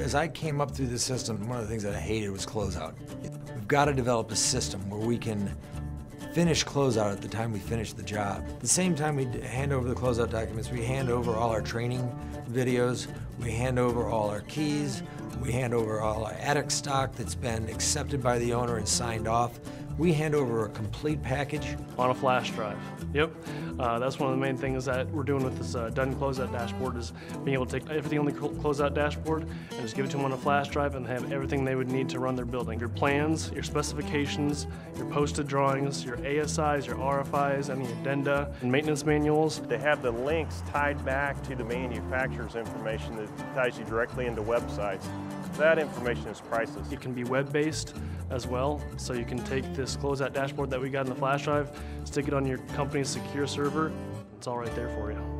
As I came up through the system, one of the things that I hated was closeout. We've got to develop a system where we can finish closeout at the time we finish the job. At the same time we hand over the closeout documents, we hand over all our training videos, we hand over all our keys, we hand over all our attic stock that's been accepted by the owner and signed off. We hand over a complete package. On a flash drive. Yep. Uh, that's one of the main things that we're doing with this uh, Dunn closeout dashboard is being able to take everything on the closeout dashboard and just give it to them on a flash drive and have everything they would need to run their building. Your plans, your specifications, your posted drawings, your ASIs, your RFIs, any addenda, and maintenance manuals. They have the links tied back to the manufacturer's information that ties you directly into websites. That information is priceless. It can be web-based as well, so you can take this closeout dashboard that we got in the flash drive, stick it on your company's secure server, it's all right there for you.